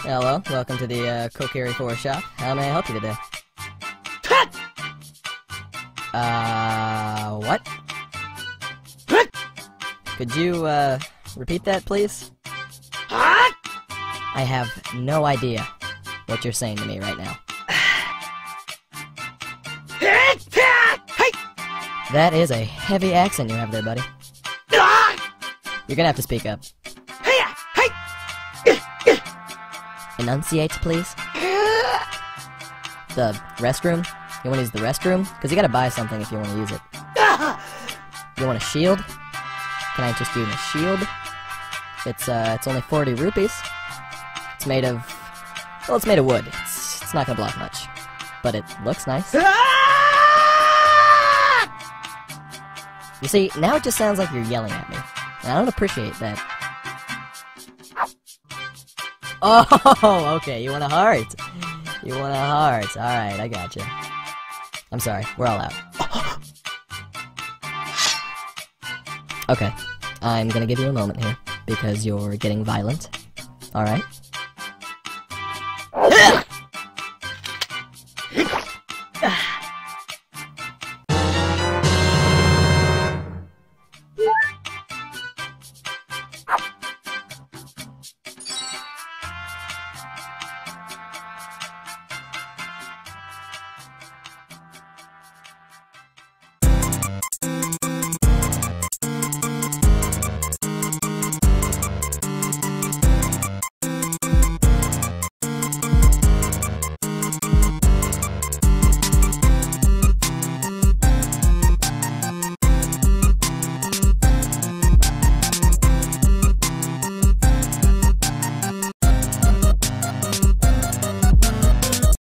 Hello, welcome to the uh, Kokiri 4 shop. How may I help you today? Uh, what? Could you, uh, repeat that, please? I have no idea what you're saying to me right now. That is a heavy accent you have there, buddy. You're gonna have to speak up. Enunciate, please. The restroom? You wanna use the restroom? Because you gotta buy something if you wanna use it. You want a shield? Can I just do a shield? It's, uh, it's only 40 rupees. It's made of... Well, it's made of wood. It's, it's not gonna block much. But it looks nice. You see, now it just sounds like you're yelling at me. And I don't appreciate that. Oh, okay, you want a heart. You want a heart. Alright, I got gotcha. you. I'm sorry, we're all out. okay, I'm gonna give you a moment here, because you're getting violent. Alright?